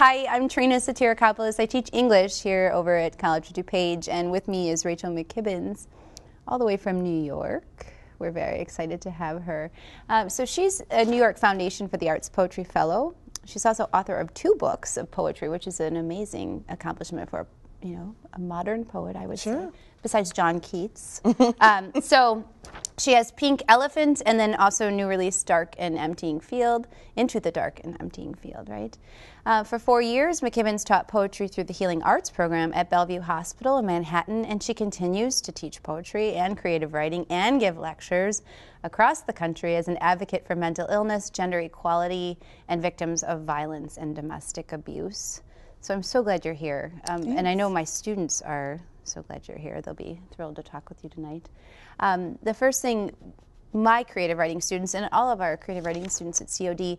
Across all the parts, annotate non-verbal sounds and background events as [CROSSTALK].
Hi, I'm Trina Satirakopoulos. I teach English here over at College DuPage, and with me is Rachel McKibbens, all the way from New York. We're very excited to have her. Um, so she's a New York Foundation for the Arts Poetry Fellow. She's also author of two books of poetry, which is an amazing accomplishment for you know a modern poet, I would Sure. say. Besides John Keats. [LAUGHS] um, so she has Pink Elephant and then also new release Dark and Emptying Field, Into the Dark and Emptying Field, right? Uh, for four years, McKibbens taught poetry through the Healing Arts program at Bellevue Hospital in Manhattan, and she continues to teach poetry and creative writing and give lectures across the country as an advocate for mental illness, gender equality, and victims of violence and domestic abuse. So I'm so glad you're here. Um, and I know my students are so glad you're here. They'll be thrilled to talk with you tonight. Um, the first thing, my creative writing students and all of our creative writing students at COD,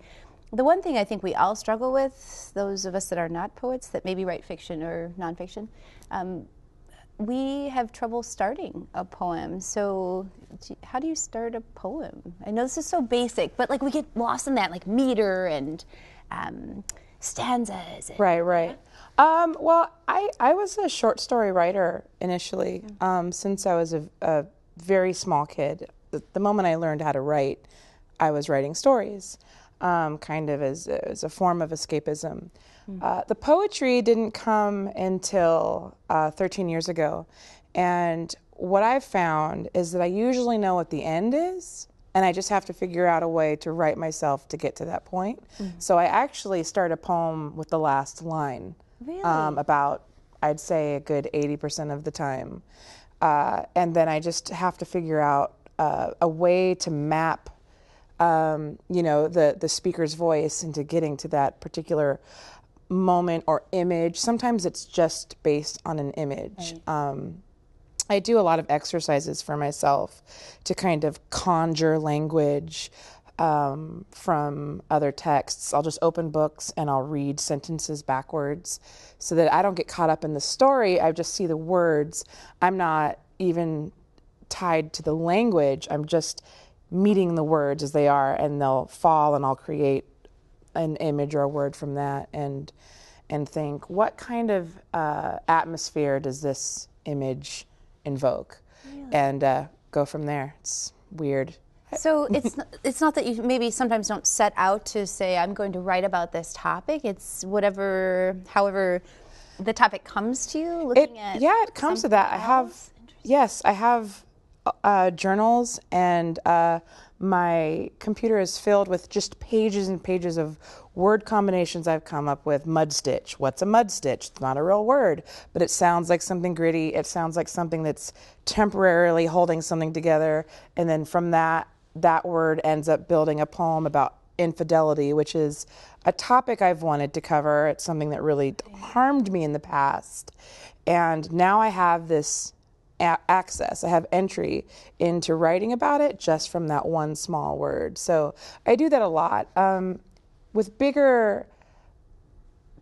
the one thing I think we all struggle with, those of us that are not poets, that maybe write fiction or nonfiction, um, we have trouble starting a poem. So, how do you start a poem? I know this is so basic, but like we get lost in that, like meter and um, stanzas. and- Right, right. Um, well, I, I was a short story writer initially um, since I was a, a very small kid. The, the moment I learned how to write, I was writing stories, um, kind of as, as a form of escapism. Uh, the poetry didn't come until uh, 13 years ago. And what I've found is that I usually know what the end is, and I just have to figure out a way to write myself to get to that point. So I actually start a poem with the last line Really? um, about, I'd say, a good 80% of the time. Uh, and then I just have to figure out uh, a way to map um, you know the the speaker's voice into getting to that particular moment or image. Sometimes it's just based on an image. Um, I do a lot of exercises for myself to kind of conjure language um, from other texts. I'll just open books and I'll read sentences backwards so that I don't get caught up in the story. I just see the words. I'm not even tied to the language. I'm just meeting the words as they are, and they'll fall, and I'll create an image or a word from that, and and think what kind of uh, atmosphere does this image invoke, and uh, go from there. It's weird. So [LAUGHS] it's not, it's not that you maybe sometimes don't set out to say I'm going to write about this topic. It's whatever, however, the topic comes to you. It, at yeah, it comes to that. I have, yes, I have uh, journals, and uh, my computer is filled with just pages and pages of word combinations I've come up with. Mud stitch. What's a mud stitch? It's not a real word, but it sounds like something gritty. It sounds like something that's temporarily holding something together, and then from that, that word ends up building a poem about infidelity, which is a topic I've wanted to cover. It's something that really harmed me in the past. And now I have this access, I have entry into writing about it just from that one small word. So I do that a lot. Um, with bigger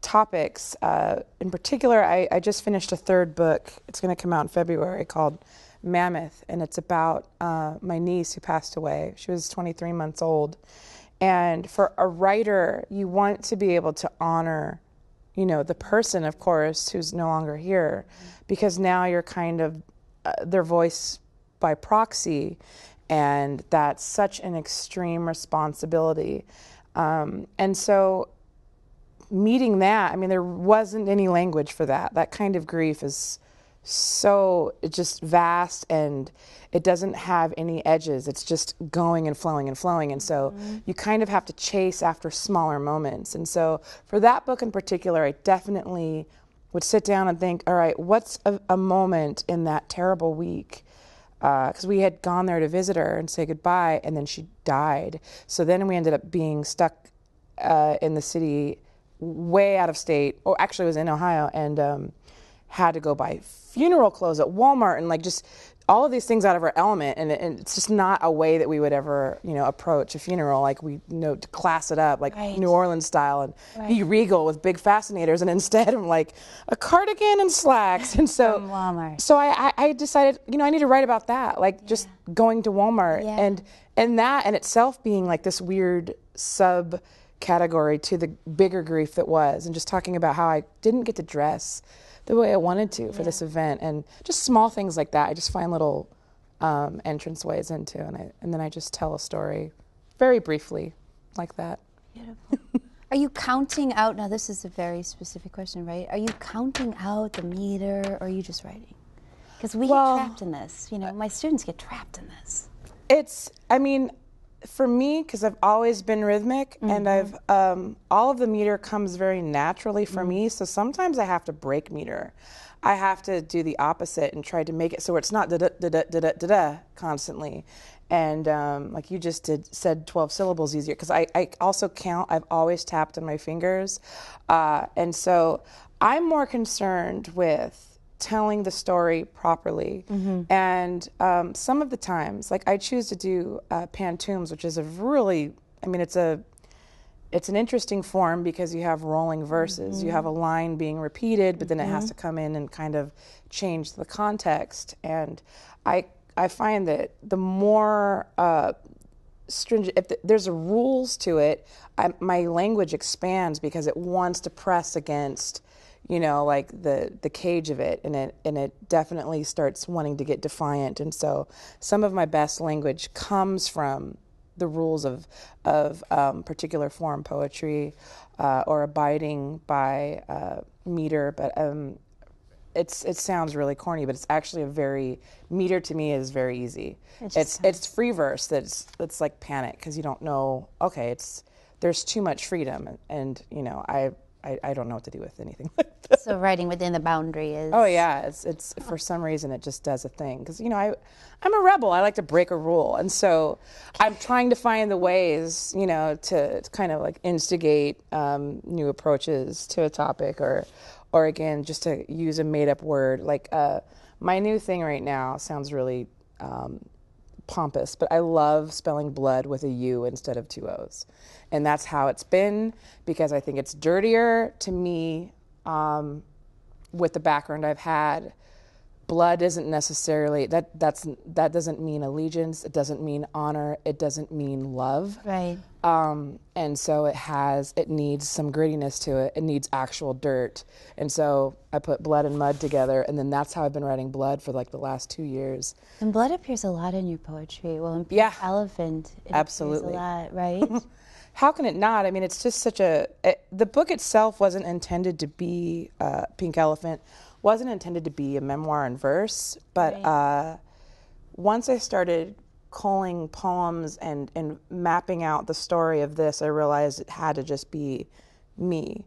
topics, uh, in particular, I, I just finished a third book. It's going to come out in February called Mammoth, and it's about uh, my niece who passed away. She was 23 months old. And for a writer, you want to be able to honor, you know, the person, of course, who's no longer here, because now you're kind of uh, their voice by proxy, and that's such an extreme responsibility. Um, and so meeting that, I mean, there wasn't any language for that. That kind of grief is so just vast and it doesn't have any edges. It's just going and flowing and flowing. And so you kind of have to chase after smaller moments. And so for that book in particular, I definitely would sit down and think, all right, what's a, a moment in that terrible week? Because we had gone there to visit her and say goodbye, and then she died. So then we ended up being stuck uh, in the city, way out of state. Or actually, it was in Ohio, and um, had to go buy funeral clothes at Walmart and like just all of these things out of our element. And, and it's just not a way that we would ever, you know, approach a funeral. Like we, you know, to class it up like Right. New Orleans style and be regal with big fascinators. And [LAUGHS] instead, I'm like a cardigan and slacks. And so Walmart. so I, I, I decided, you know, I need to write about that, like just going to Walmart Yeah. and and that in itself being like this weird sub category to the bigger grief that was, and just talking about how I didn't get to dress the way I wanted to for this event, and just small things like that. I just find little um, entrance ways into, and I and then I just tell a story very briefly, like that. Beautiful. Are you counting out? Now, this is a very specific question, right? Are you counting out the meter, or are you just writing? Because we Well- get trapped in this. You know, my students get trapped in this. It's, I mean, for me, because I've always been rhythmic mm-hmm. and I've, um, all of the meter comes very naturally for mm-hmm. me. So sometimes I have to break meter. I have to do the opposite and try to make it so it's not da da da da da da constantly. And um, like you just did, said 12 syllables easier because I, I also count. I've always tapped on my fingers. Uh, and so I'm more concerned with telling the story properly. And um, some of the times, like I choose to do uh, pantoums, which is a really, I mean, it's a, it's an interesting form because you have rolling verses. You have a line being repeated, but then it has to come in and kind of change the context. And I, I find that the more uh, stringent if th- there's a rules to it I, my language expands because it wants to press against you know like the the cage of it and it and it definitely starts wanting to get defiant and so some of my best language comes from the rules of of um, particular form poetry uh, or abiding by uh, meter but um, it's it sounds really corny, but it's actually a very meter to me is very easy. It It's it's free verse that's that's like panic because you don't know. Okay, it's there's too much freedom, and, and you know I, I I don't know what to do with anything [LAUGHS] like that. So writing within the boundary is. Oh yeah, it's it's for some reason it just does a thing because you know I I'm a rebel. I like to break a rule, and so I'm trying to find the ways you know to, to kind of like instigate um, new approaches to a topic or or again just to use a made up word. Like uh, my new thing right now sounds really um, pompous, but I love spelling blood with a U instead of two O's. And that's how it's been because I think it's dirtier to me um, with the background I've had. Blood isn't necessarily that that's that doesn't mean allegiance, it doesn't mean honor, it doesn't mean love. Right. Um, and so it has it needs some grittiness to it. It needs actual dirt. And so I put blood and mud together and then that's how I've been writing blood for like the last 2 years. And blood appears a lot in your poetry. Well, in Yeah. Elephant, it Absolutely. appears a lot, right? [LAUGHS] How can it not? I mean, it's just such a. It, the book itself wasn't intended to be uh, Pink Elephant, wasn't intended to be a memoir in verse. But Right. uh, once I started culling poems and and mapping out the story of this, I realized it had to just be me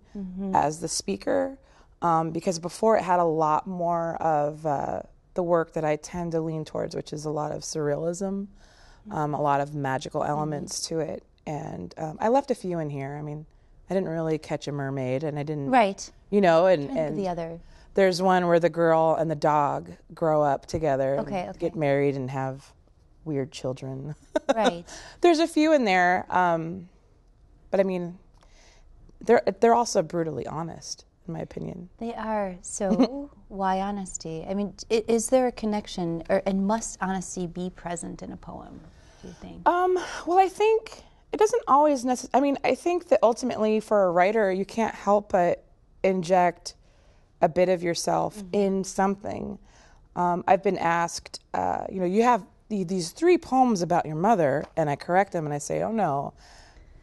as the speaker, um, because before it had a lot more of uh, the work that I tend to lean towards, which is a lot of surrealism, um, a lot of magical elements to it, and um, I left a few in here. I mean, I didn't really catch a mermaid, and I didn't, right. you know, and And the other. there's one where the girl and the dog grow up together, Okay, okay. get married, and have weird children. [LAUGHS] Right. there's a few in there, um, but I mean, they're they're also brutally honest, in my opinion. They are. So [LAUGHS] why honesty? I mean, is there a connection, or and must honesty be present in a poem? Do you think? Um, well, I think it doesn't always necessarily. I mean, I think that ultimately for a writer, you can't help but inject a bit of yourself in something. Um, I've been asked, uh, you know, you have the, these three poems about your mother, and I correct them and I say, oh no,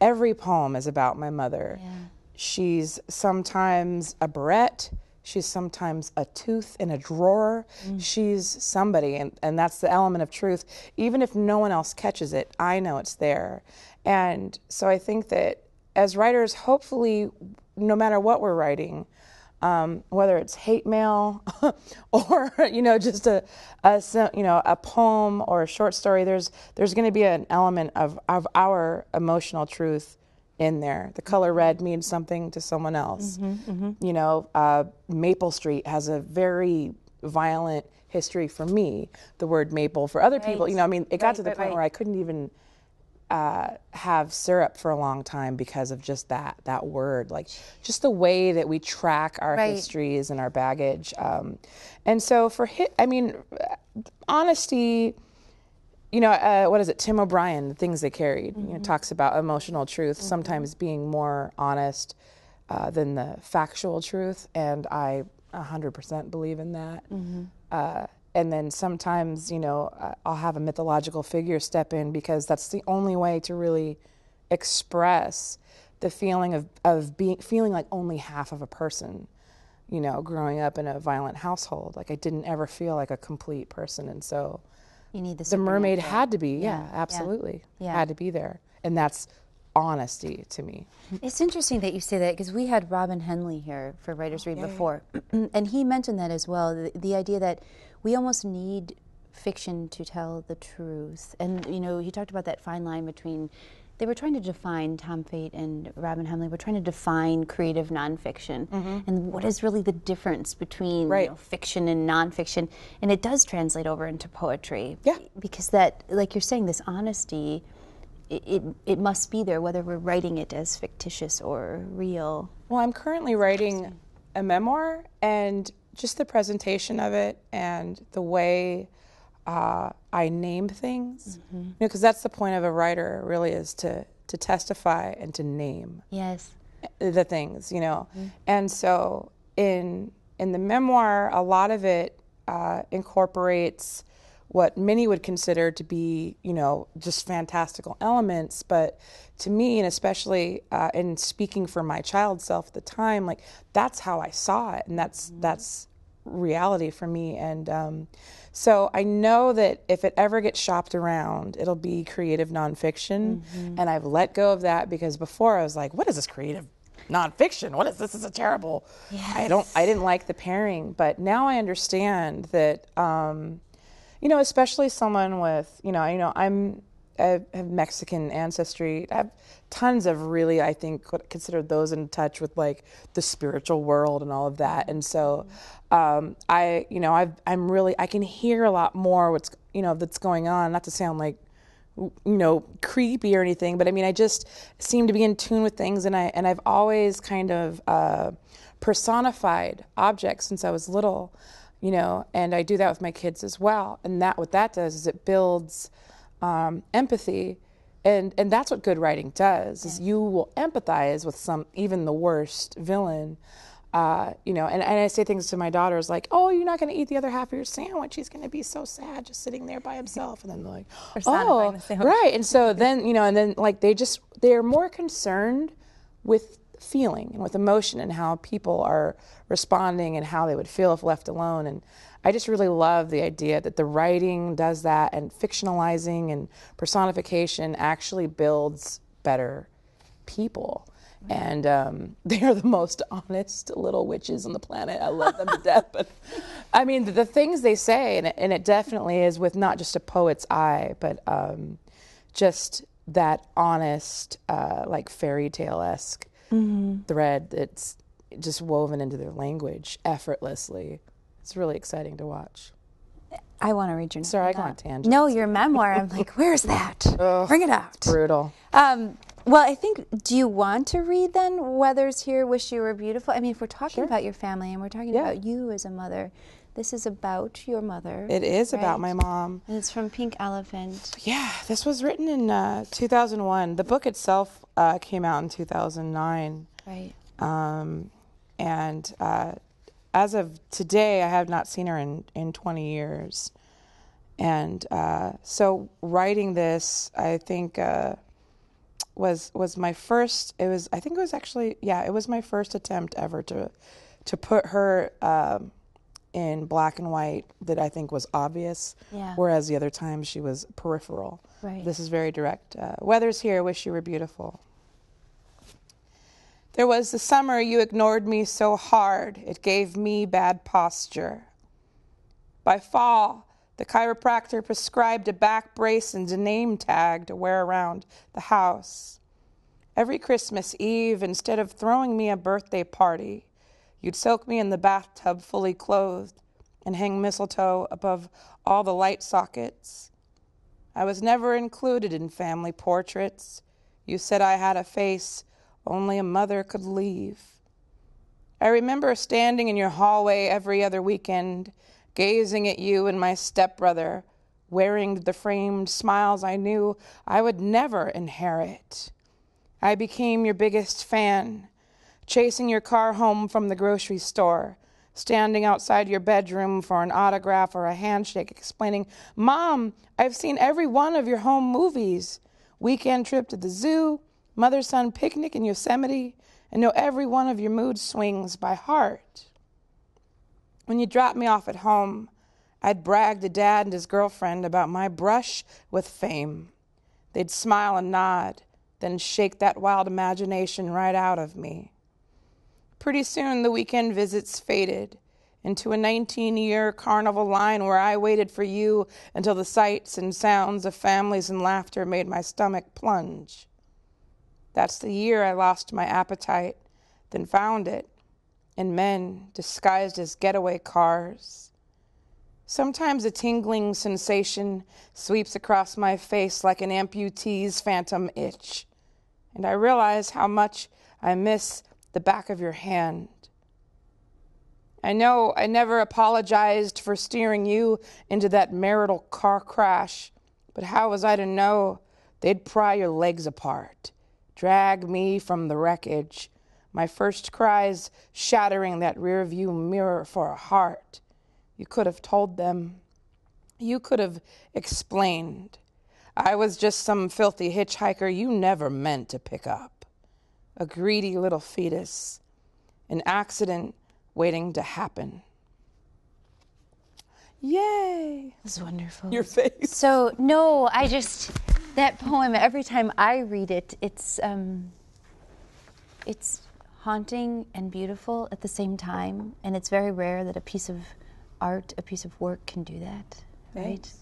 every poem is about my mother. Yeah. She's sometimes a barrette. She's sometimes a tooth in a drawer. She's somebody, and, and that's the element of truth. Even if no one else catches it, I know it's there. And so I think that as writers, hopefully, no matter what we're writing, um, whether it's hate mail [LAUGHS] or you know just a, a you know a poem or a short story, there's there's going to be an element of of our emotional truth in there. The color red means something to someone else. You know, uh, Maple Street has a very violent history for me. The word maple for other people, you know, I mean, it got Right, to the right, point right. where I couldn't even uh, have syrup for a long time because of just that that word, like just the way that we track our Right. histories and our baggage. Um, and so for hit, I mean, honesty you know, uh, what is it? Tim O'Brien, the things they carried, you know, talks about emotional truth sometimes being more honest uh, than the factual truth, and I 100% believe in that. Uh, and then sometimes, you know, I'll have a mythological figure step in because that's the only way to really express the feeling of, of being feeling like only half of a person you know growing up in a violent household. Like i didn't ever feel like a complete person. And so You need the, the mermaid had to be. Yeah, Yeah, yeah. absolutely. Yeah. had to be there. And that's honesty to me. It's interesting that you say that because we had Robin Hemley here for Writers Read before, [CLEARS THROAT] and he mentioned that as well. The, the idea that we almost need fiction to tell the truth, and you know, he talked about that fine line between. They were trying to define Tom Fate and Robin Hemley. Were trying to define creative nonfiction, mm-hmm. and what is really the difference between Right. you know, fiction and nonfiction, and it does translate over into poetry. Yeah. because that, like you're saying, this honesty it, it, it must be there whether we're writing it as fictitious or real. well i'm currently writing a memoir and just the presentation of it and the way uh, i name things you know because that's the point of a writer really is to to testify and to name Yes. the things, you know. And so in in the memoir, a lot of it uh, incorporates what many would consider to be, you know, just fantastical elements. But to me, and especially uh, in speaking for my child self at the time, like that's how I saw it, and that's that's reality for me. And um, so I know that if it ever gets shopped around, it'll be creative nonfiction. And I've let go of that because before I was like, what is this creative nonfiction? What is this? This is a terrible. I don't. I didn't like the pairing, but now I understand that. Um, you know, especially someone with, you know, you know, I'm I have Mexican ancestry. I have tons of really, I think, what consider those in touch with like the spiritual world and all of that. And so, um, I, you know, I've, I'm really, I can hear a lot more what's, you know, that's going on. Not to sound like, you know, creepy or anything, but I mean, I just seem to be in tune with things, and I, and I've always kind of uh, personified objects since I was little you know, and I do that with my kids as well. And that what that does is it builds um, empathy, and and that's what good writing does. Is you will empathize with some even the worst villain. Uh, you know, and, and I say things to my daughters like, "Oh, you're not going to eat the other half of your sandwich. He's going to be so sad just sitting there by himself." And then they're like, [LAUGHS] "Oh, right." And so [LAUGHS] then you know, and then like they just they're more concerned with feeling and with emotion and how people are responding and how they would feel if left alone. And I just really love the idea that the writing does that and fictionalizing and personification actually builds better people. And um, [LAUGHS] they are the most honest little witches on the planet. I love them to [LAUGHS] death. But I mean, the, the things they say, and it, and it definitely is with not just a poet's eye, but um, just that honest, uh, like fairy tale esque thread that's just woven into their language effortlessly. It's really exciting to watch. I want to read your. Sorry, I go uh, on tangents. No, your memoir. I'm like, where's that? [LAUGHS] Bring it out. Brutal. Um, well, I think. Do you want to read then? Weather's here. Wish you were beautiful. I mean, if we're talking about your family and we're talking Yeah. about you as a mother, this is about your mother. It is about my mom. And it's from Pink Elephant. Yeah, this was written in uh, 2001. The book itself uh, came out in 2009. Right. Um, and uh, as of today, I have not seen her in, in 20 years. And uh, so writing this, I think, uh, was was my first. It was, I think, it was actually, yeah, it was my first attempt ever to to put her um, in black and white that I think was obvious. Yeah. Whereas the other times she was peripheral. Right. This is very direct. Uh, Weather's here. Wish you were beautiful. There was the summer you ignored me so hard it gave me bad posture. By fall, the chiropractor prescribed a back brace and a name tag to wear around the house. Every Christmas Eve, instead of throwing me a birthday party, you'd soak me in the bathtub fully clothed and hang mistletoe above all the light sockets. I was never included in family portraits. You said I had a face only a mother could leave. I remember standing in your hallway every other weekend, gazing at you and my stepbrother, wearing the framed smiles I knew I would never inherit. I became your biggest fan, chasing your car home from the grocery store, standing outside your bedroom for an autograph or a handshake, explaining, Mom, I've seen every one of your home movies. Weekend trip to the zoo, mother son picnic in Yosemite, and know every one of your mood swings by heart. When you dropped me off at home, I'd brag to Dad and his girlfriend about my brush with fame. They'd smile and nod, then shake that wild imagination right out of me. Pretty soon, the weekend visits faded into a 19 year carnival line where I waited for you until the sights and sounds of families and laughter made my stomach plunge. That's the year I lost my appetite, then found it in men disguised as getaway cars. Sometimes a tingling sensation sweeps across my face like an amputee's phantom itch, and I realize how much I miss the back of your hand. I know I never apologized for steering you into that marital car crash, but how was I to know they'd pry your legs apart? drag me from the wreckage, my first cries shattering that rearview mirror for a heart. You could have told them. You could have explained. I was just some filthy hitchhiker you never meant to pick up. A greedy little fetus. An accident waiting to happen. Yay! That's wonderful. Your face. So, no, I just, that poem, every time I read it, it's, um, it's haunting and beautiful at the same time. And it's very rare that a piece of art, a piece of work can do that, right? Thanks.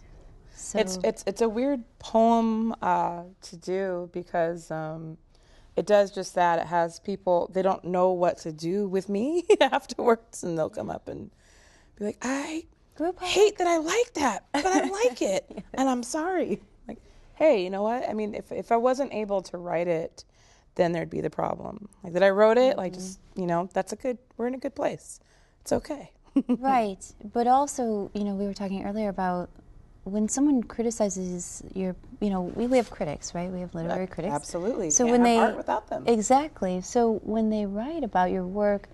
So, It's it's it's a weird poem uh, to do because um, it does just that. It has people they don't know what to do with me [LAUGHS] afterwards, and they'll come up and be like, "I hate that I like that, but I [LAUGHS] like it, and I'm sorry." Like, hey, you know what? I mean, if if I wasn't able to write it, then there'd be the problem. Like that I wrote it, like mm-hmm. just you know, that's a good. We're in a good place. It's okay. [LAUGHS] right. But also, you know, we were talking earlier about when someone criticizes your, you know, we, we have critics, right? We have literary critics. Absolutely. So Can't when they art without them. exactly. So when they write about your work,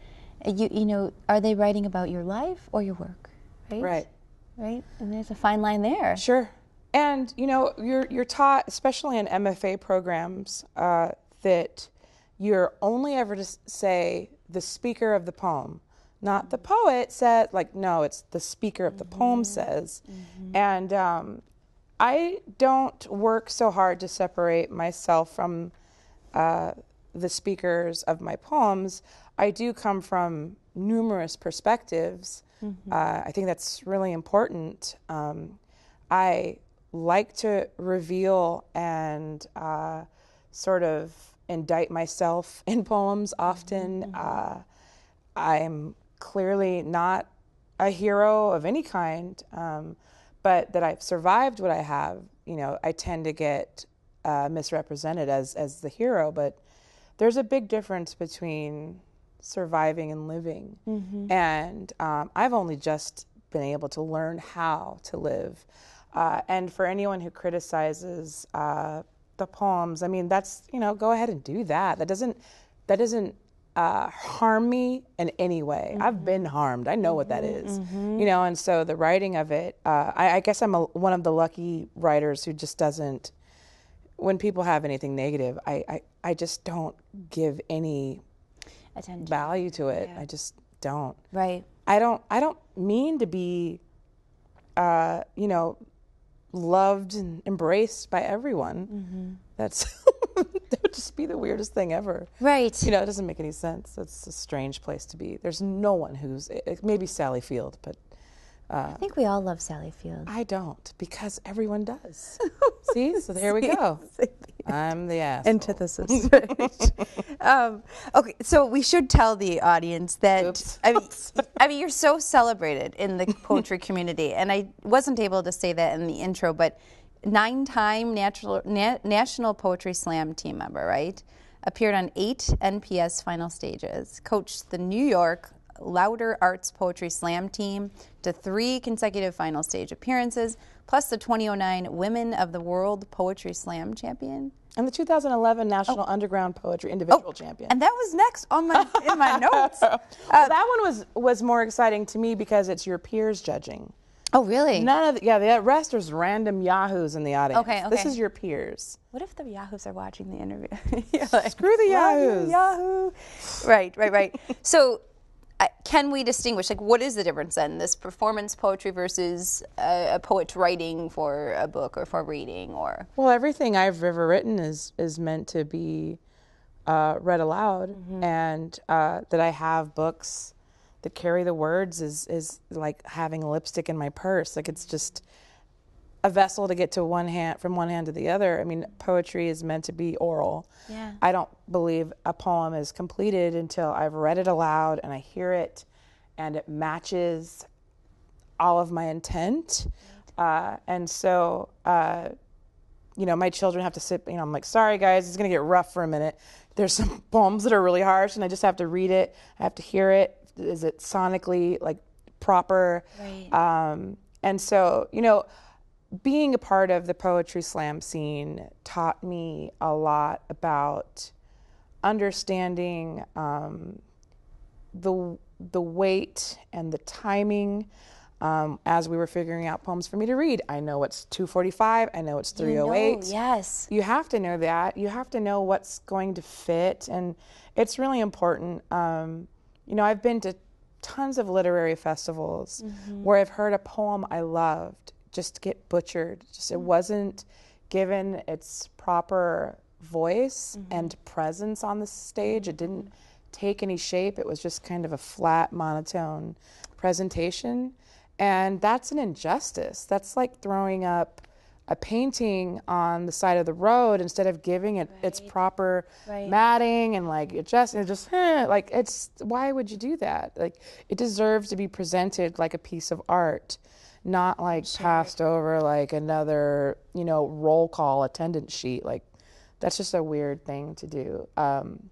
uh, you you know, are they writing about your life or your work? Right. Right. Right. And there's a fine line there. Sure. And you know, you're you're taught, especially in MFA programs, uh, that you're only ever to say the speaker of the poem, not the poet said. Like, no, it's the speaker of the poem says. And um, I don't work so hard to separate myself from uh, the speakers of my poems. I do come from numerous perspectives. Uh, I think that's really important. Um, I like to reveal and uh, sort of indict myself [LAUGHS] in poems often. Uh, I'm clearly not a hero of any kind, um, but that I've survived what I have. You know, I tend to get uh, misrepresented as as the hero, but there's a big difference between surviving and living. And um, I've only just been able to learn how to live. Uh, and for anyone who criticizes uh, the poems, I mean, that's you know, go ahead and do that. That doesn't that doesn't uh, harm me in any way. I've been harmed. I know what that is. You know, and so the writing of it, uh, I, I guess I'm a, one of the lucky writers who just doesn't. When people have anything negative, I, I, I just don't give any Attention. value to it. I just don't. Right. I don't I don't mean to be uh, you know, loved and embraced by everyone. That's that [LAUGHS] would just be the weirdest thing ever. Right. You know, it doesn't make any sense. It's a strange place to be. There's no one who's maybe Sally Field, but I think we all love Sally Field. I don't because everyone does. [LAUGHS] See, so there we go. [LAUGHS] I'm the ass. antithesis. [LAUGHS] um, okay, so we should tell the audience that Oops. I mean, I mean, you're so celebrated in the poetry community, and I wasn't able to say that in the intro, but nine-time natural, na- National Poetry Slam team member, right? Appeared on eight NPS final stages, coached the New York Louder Arts Poetry Slam team to three consecutive final stage appearances, plus the 2009 Women of the World Poetry Slam champion. And the 2011 National oh. Underground Poetry Individual oh, Champion. And that was next on my in my [LAUGHS] notes. well, uh, that one was was more exciting to me because it's your peers judging. Oh, [LAUGHS] really? None of the, yeah, the rest was random yahoos in the audience. Okay, okay. This is your peers. What if the Yahoos are watching the interview? [LAUGHS] [LAUGHS] You're like, Screw the "Love Yahoos." Yahoo. Right, right, right. so, uh, can we distinguish? Like, what is the difference then? This performance poetry versus a, a poet writing for a book or for reading, or Well, everything I've ever written is is meant to be uh, read aloud, Mm-hmm. and uh, that I have books that carry the words is is like having lipstick in my purse. Like it's just a vessel to get to one hand from one hand to the other. I mean, poetry is meant to be oral. Yeah. I don't believe a poem is completed until I've read it aloud and I hear it, and it matches all of my intent. Uh, and so, uh, you know, my children have to sit, you know, I'm like, sorry guys, it's going to get rough for a minute. There's some [LAUGHS] poems that are really harsh and I just have to read it. I have to hear it. Is it sonically like proper? Right. Um, and so, you know, being a part of the poetry slam scene taught me a lot about understanding um, the the weight and the timing um, as we were figuring out poems for me to read. I know it's 245. I know it's 308. No, yes, You have to know that. You have to know what's going to fit, and it's really important. Um, you know, I've been to tons of literary festivals mm-hmm. where I've heard a poem I loved just get butchered. Just it mm-hmm. wasn't given its proper voice mm-hmm. and presence on the stage. It didn't take any shape. It was just kind of a flat, monotone presentation. And that's an injustice. That's like throwing up a painting on the side of the road instead of giving it its proper Right. matting and like it just it just eh, like it's why would you do that? Like it deserves to be presented like a piece of art not like passed over like another you know roll call attendance sheet. Like that's just a weird thing to do. Um,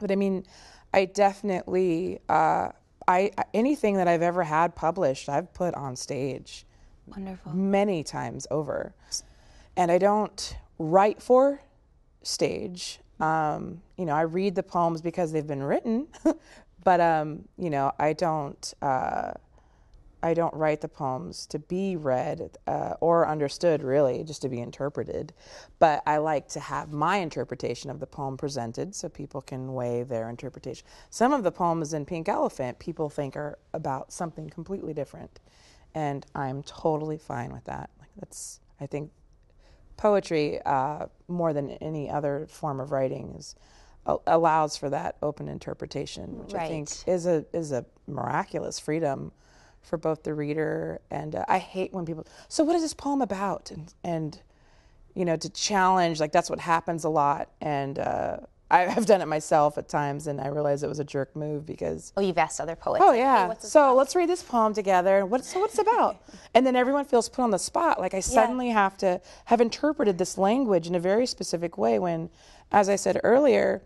but I mean, I definitely uh, I anything that I've ever had published, I've put on stage wonderful. many times over, and I don't write for stage. Um, you know, I read the poems because they've been written, [LAUGHS] but um, you know, I don't. Uh, I don't write the poems to be read uh, or understood, really, just to be interpreted. But I like to have my interpretation of the poem presented so people can weigh their interpretation. Some of the poems in Pink Elephant people think are about something completely different. And I'm totally fine with that. Like that's, I think poetry, uh, more than any other form of writing, is allows for that open interpretation, which I think is a is a miraculous freedom for both the reader and uh, I hate when people. So what is this poem about? And and you know to challenge like that's what happens a lot and. I- I've done it myself at times, and I realized it was a jerk move because Oh, you've asked other poets. Oh like, hey, yeah. this so let's read this poem together. What so what's it about? and then everyone feels put on the spot. Like I suddenly have to have interpreted this language in a very specific way when, as I said earlier,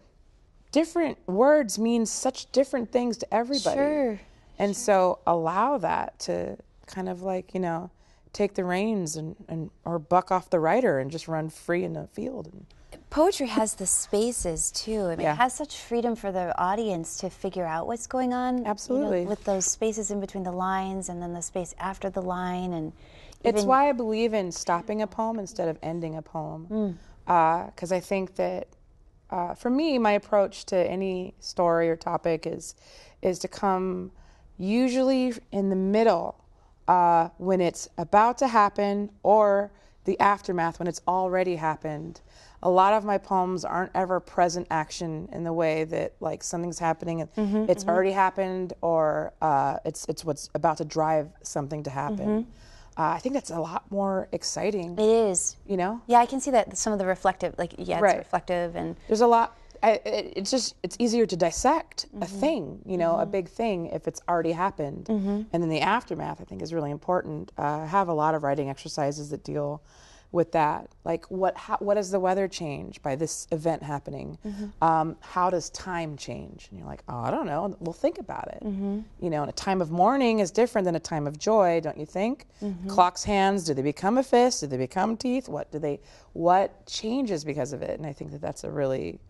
different words mean such different things to everybody. Sure, And so allow that to kind of like, you know, take the reins and, and or buck off the rider and just run free in the field. And, poetry has the spaces too. I mean, Yeah. it has such freedom for the audience to figure out what's going on. you know, Absolutely. with those spaces in between the lines and then the space after the line, and It's why I believe in stopping a poem instead of ending a poem. Because I think that uh, for me, my approach to any story or topic is is to come usually in the middle uh, when it's about to happen or the aftermath when it's already happened. A lot of my poems aren't ever present action in the way that like something's happening and it's already happened or uh, it's it's what's about to drive something to happen. Uh, I think that's a lot more exciting. it is. You know, Yeah, I can see that some of the reflective, like yeah, it's Right. reflective and there's a lot. I, it, it's just it's easier to dissect a mm-hmm. thing, you know, a mm-hmm. big thing if it's already happened, mm-hmm. and then the aftermath I think is really important. Uh, I have a lot of writing exercises that deal with that. Like, what how, what does the weather change by this event happening? Um, how does time change? And you're like, oh, I don't know. Well, think about it. You know, and a time of mourning is different than a time of joy, don't you think? Clock's hands, do they become a fist? Do they become teeth? What do they? What changes because of it? And I think that that's a really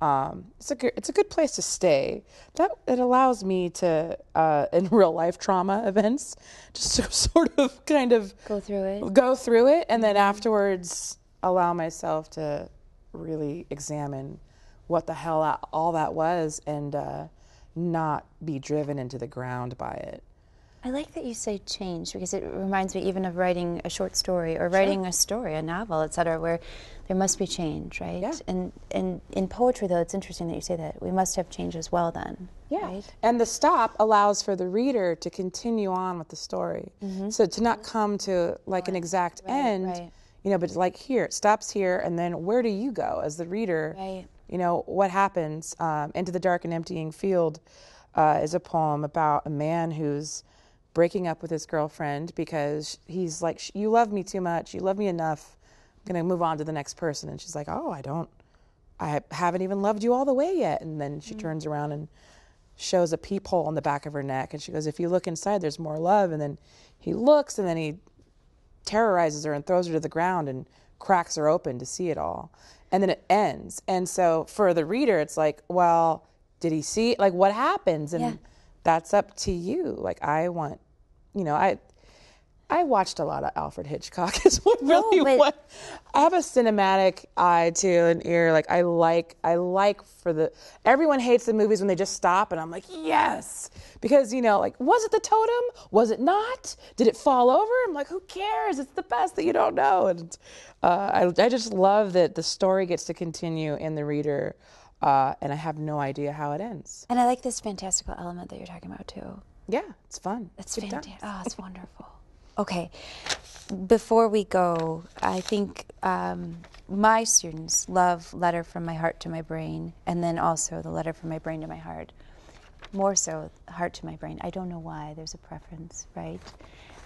um, it's a good, it's a good place to stay. That it allows me to uh, [LAUGHS] in real life trauma events just to [LAUGHS] sort of kind of Go through it. go through it and then afterwards allow myself to really examine what the hell all that was and uh, not be driven into the ground by it. I like that you say change because it reminds me even of writing a short story or writing a story, a novel, etc., where there must be change, right? Yeah. And and in poetry, though, it's interesting that you say that we must have change as well. Then, Yeah. right? And the stop allows for the reader to continue on with the story. So to not come to like an exact end, right. you know, but like here, it stops here, and then where do you go as the reader? Right. You know, what happens? Um, Into the Dark and Emptying Field uh, is a poem about a man who's breaking up with his girlfriend because he's like, You love me too much. You love me enough. I'm going to move on to the next person. And she's like, Oh, I don't. I haven't even loved you all the way yet. And then she mm. turns around and shows a peephole on the back of her neck. And she goes, If you look inside, there's more love. And then he looks and then he terrorizes her and throws her to the ground and cracks her open to see it all. And then it ends. And so for the reader, it's like, Well, did he see it? Like, what happens? And Yeah. that's up to you. Like, I want, you know, I. I watched a lot of Alfred Hitchcock. [LAUGHS] Is what really but- what I have a cinematic eye to an ear. Like I like I like for the everyone hates the movies when they just stop and I'm like, yes. Because, you know, like, was it the totem? Was it not? Did it fall over? I'm like, who cares? It's the best that you don't know. And uh, I, I just love that the story gets to continue in the reader, uh, and I have no idea how it ends. And I like this fantastical element that you're talking about too. Yeah, it's fun. It's fantastic. Oh, it's [LAUGHS] wonderful. Okay, before we go, I think um, my students love "Letter from My Heart to My Brain," and then also the "Letter from My Brain to My Heart." More so, "Heart to My Brain." I don't know why. There's a preference, right?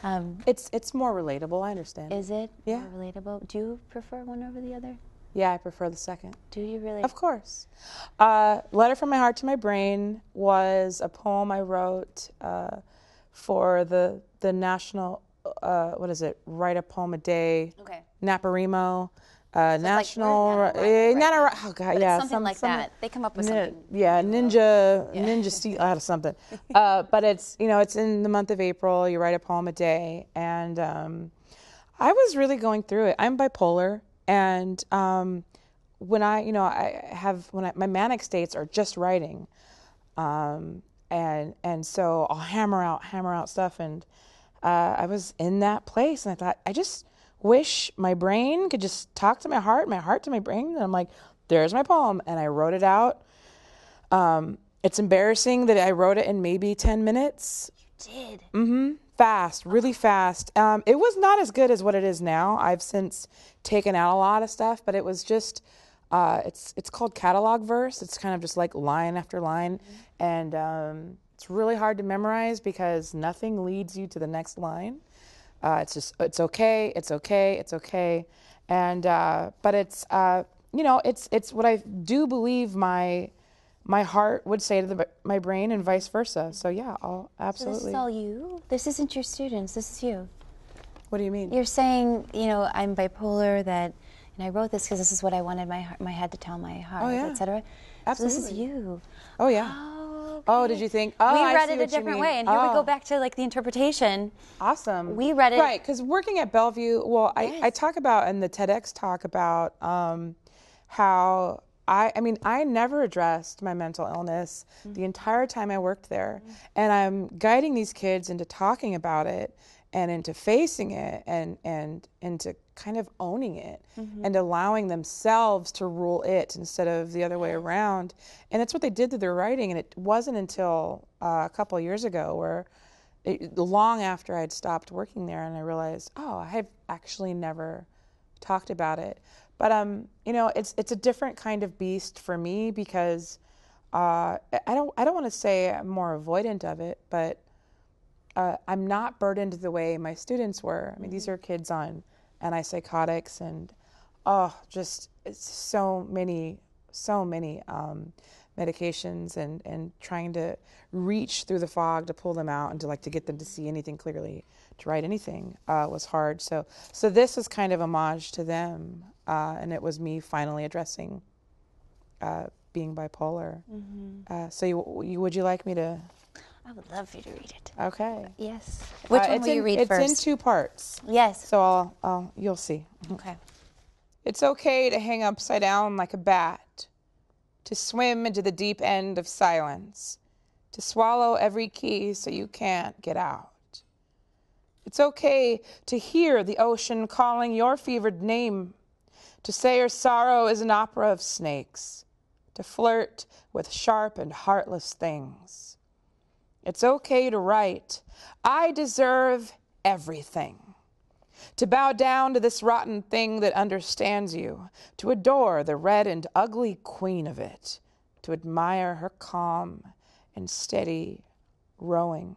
Um, It's it's more relatable. I understand. is it Yeah. more relatable? Do you prefer one over the other? Yeah, I prefer the second. Do you really? Of course. Uh, Letter from My Heart to My Brain was a poem I wrote uh, for the the national, uh, what is it, Write a Poem a Day, Okay. NaPoWriMo, uh, National, we're NaNoWriMo, eh, right? Oh God, But yeah. something some- like some- that. They come up with Nin- something. yeah, Ninja, Ninja [LAUGHS] Steel, out of something. Uh, but it's, you know, it's in the month of April. You write a poem a day. And um, I was really going through it. I'm bipolar. And um, when I, you know, I have, when I, my manic states are just writing. Um, and, and so I'll hammer out, hammer out stuff. And uh, I was in that place. And I thought, I just wish my brain could just talk to my heart, my heart to my brain. And I'm like, there's my poem. And I wrote it out. Um, it's embarrassing that I wrote it in maybe 10 minutes. Did Mm-hmm. Fast, really fast. Um, it was not as good as what it is now. I've since taken out a lot of stuff, but it was just, uh, it's it's called catalog verse. It's kind of just like line after line, and um, it's really hard to memorize because nothing leads you to the next line. Uh, it's just it's okay, it's okay, it's okay, and uh, but it's uh, you know it's it's what I do believe my my heart would say to the, my brain and vice versa. So yeah, I'll absolutely. so this absolutely. is all you? This isn't your students. This is you. what do you mean? You're saying, you know, I'm bipolar. That, and I wrote this because this is what I wanted my heart, my head to tell my heart, Oh, yeah. etc. So this is you. Oh yeah. Oh, Oh, did you think? Oh, we I read it a different way, and here we Oh. go back to like the interpretation. Awesome. We read it- right because working at Bellevue. Well, I, I talk about in the TEDx talk about um, how I I mean I never addressed my mental illness Mm-hmm. the entire time I worked there, and I'm guiding these kids into talking about it and into facing it and and into kind of owning it Mm-hmm. and allowing themselves to rule it instead of the other way around. And that's what they did through their writing. And it wasn't until uh, a couple of years ago where it, long after I'd stopped working there, and I realized, oh, I have actually never talked about it. But um, you know, it's it's a different kind of beast for me because uh, I don't I don't want to say I'm more avoidant of it, but uh, I'm not burdened the way my students were. I mean, these are kids on antipsychotics and oh, just it's so many, so many um, medications and and trying to reach through the fog to pull them out and to like to get them to see anything clearly, to write anything uh, was hard. So so this was kind of homage to them, uh, and it was me finally addressing uh, being bipolar. Uh, so you, you would you like me to? I would love for you to read it. Okay. Yes. Which Uh, one it's will you in- read it's first? in two parts. yes. So I'll, I'll you'll see. [LAUGHS] okay. It's okay to hang upside down like a bat, to swim into the deep end of silence, to swallow every key so you can't get out. It's okay to hear the ocean calling your fevered name, to say your sorrow is an opera of snakes, to flirt with sharp and heartless things. It's okay to write, I deserve everything to bow down to this rotten thing that understands you, to adore the red and ugly queen of it, to admire her calm and steady rowing.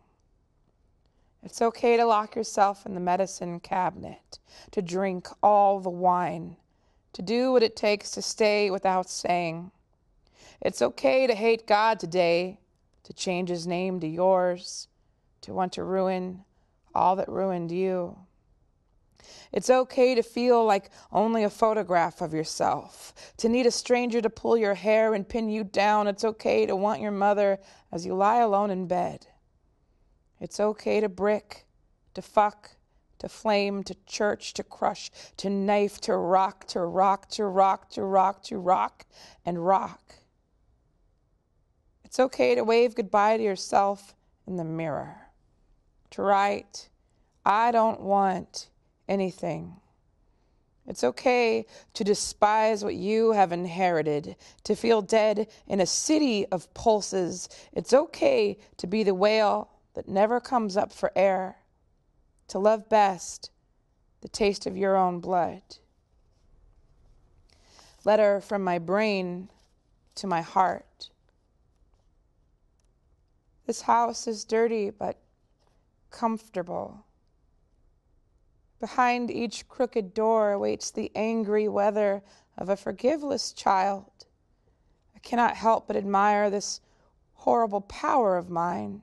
It's okay to lock yourself in the medicine cabinet, to drink all the wine, to do what it takes to stay without saying. It's okay to hate God today, to change his name to yours, to want to ruin all that ruined you. It's okay to feel like only a photograph of yourself, to need a stranger to pull your hair and pin you down. It's okay to want your mother as you lie alone in bed. It's okay to brick, to fuck, to flame, to church, to crush, to knife, to rock, to rock, to rock, to rock, to rock, and rock. It's okay to wave goodbye to yourself in the mirror, to write, I don't want anything. It's okay to despise what you have inherited, to feel dead in a city of pulses. It's okay to be the whale that never comes up for air, to love best the taste of your own blood. Letter from my brain to my heart. This house is dirty but comfortable. Behind each crooked door awaits the angry weather of a forgiveless child. I cannot help but admire this horrible power of mine,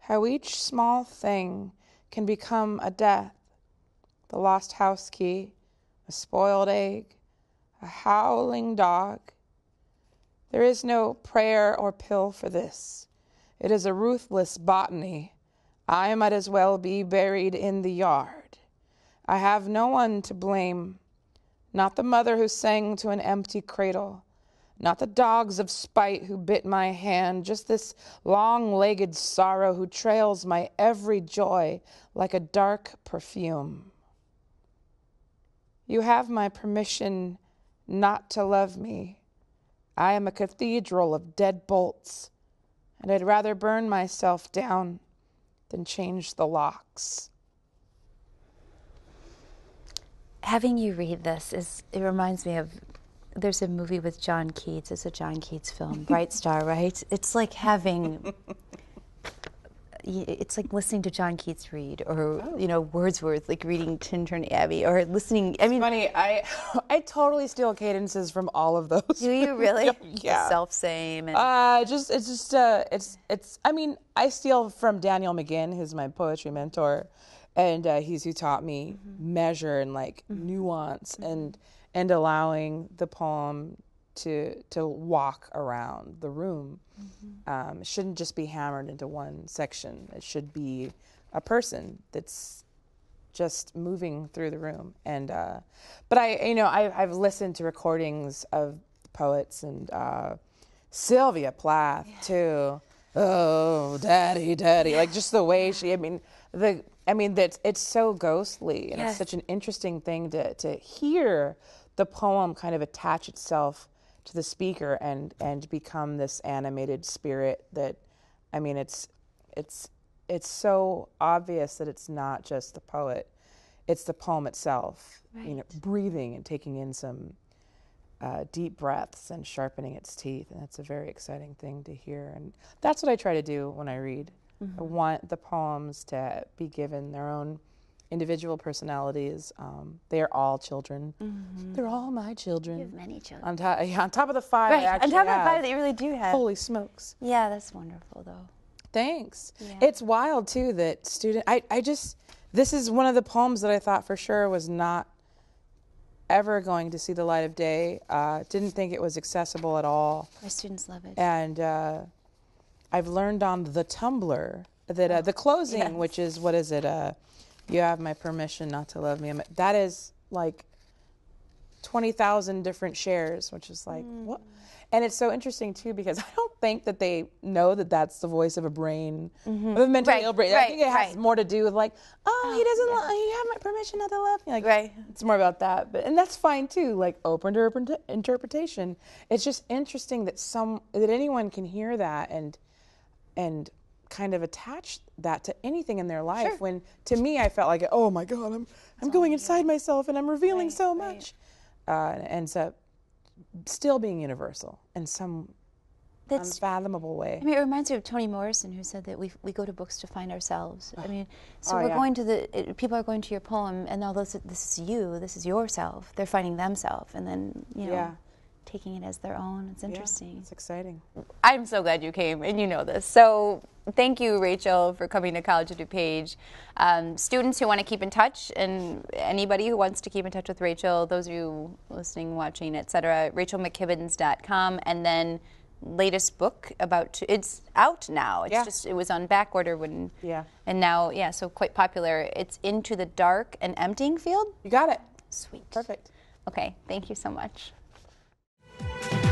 how each small thing can become a death the lost house key, a spoiled egg, a howling dog. There is no prayer or pill for this. It is a ruthless botany. I might as well be buried in the yard. I have no one to blame. Not the mother who sang to an empty cradle, not the dogs of spite who bit my hand, just this long legged sorrow who trails my every joy like a dark perfume. You have my permission not to love me. I am a cathedral of dead bolts, and I'd rather burn myself down than change the locks. Having you read this is it reminds me of there's a movie with John Keats. It's a John Keats film, Bright Star, [LAUGHS] right? It's like having it's like listening to John Keats read or you know Wordsworth like reading Tintern Abbey or listening I mean Funny, I [LAUGHS] I totally steal cadences from all of those. do you really? [LAUGHS] Yeah. Self same and Uh, just it's just uh, it's it's. I mean, I steal from Daniel McGinn, who's my poetry mentor, and uh, he's who taught me measure and like nuance and and allowing the poem to to walk around the room. Um, it shouldn't just be hammered into one section. It should be a person that's just moving through the room. And uh, but I, you know, I, I've listened to recordings of poets and uh, Sylvia Plath too. Oh, daddy, daddy, like just the way she. I mean, the. I mean, that it's so ghostly, and Yes. it's such an interesting thing to to hear the poem kind of attach itself to the speaker and and become this animated spirit that I mean it's it's it's so obvious that it's not just the poet. It's the poem itself you know breathing and taking in some uh, deep breaths and sharpening its teeth and that's a very exciting thing to hear and that's what I try to do when I read. I want the poems to be given their own individual personalities. Um, they are all children. Mm-hmm. They're all my children. You have many children. On top, yeah, on top of the five, I right. On actually top of the five that you really do have. Holy smokes! Yeah, that's wonderful though. Thanks. Yeah. It's wild too that student. I I just this is one of the poems that I thought for sure was not ever going to see the light of day. Uh, didn't think it was accessible at all, My students love it. and uh, I've learned on the Tumblr that uh, the closing, yes. which is what is it? You have my permission not to love me. That is like twenty thousand different shares, which is like what? And it's so interesting too because [LAUGHS] I don't think that they know that that's the voice of a brain, of a mentally Mm-hmm. Right, ill brain. I think it has right. more to do with like, oh, he doesn't. Lo- he have my permission not to love me. Like, Right. It's more about that, but and that's fine too. Like open to interpretation. It's just interesting that some that anyone can hear that and and kind of attach that to anything in their life. Sure. When to me, I felt like, oh my god, I'm I'm going inside myself and I'm revealing Right, so right. much. Uh, and it ends up still being universal in some That's unfathomable way. I mean, it reminds me of Toni Morrison, who said that we we go to books to find ourselves. I mean, so Oh, we're yeah. going to the it, people are going to your poem, and although this, this is you, this is yourself. They're finding themselves, and then you know, Yeah. Taking it as their own. It's interesting. It's exciting. I'm so glad you came, and you know this. So thank you, Rachel, for coming to College of DuPage. Um, students who want to keep in touch, and anybody who wants to keep in touch with Rachel, those of you listening, watching, etc., rachelmckibbens.com, and then latest book about to, it's out now. It's Yeah. just it was on back order when Yeah. and now yeah, so quite popular. It's into the dark and emptying field. You got it. Sweet. Perfect. Okay, thank you so much. Thank you.